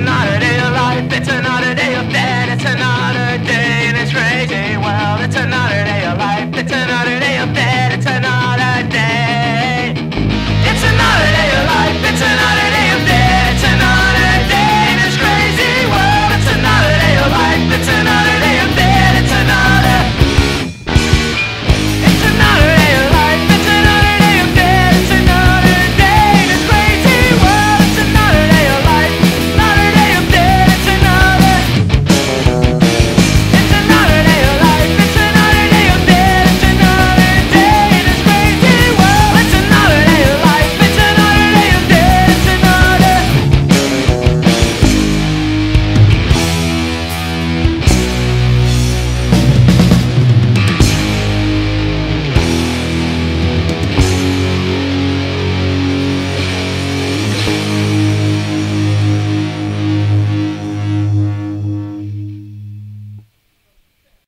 another day of life, it's another day of death, it's another day and it's crazy Well, it's another day of life, it's another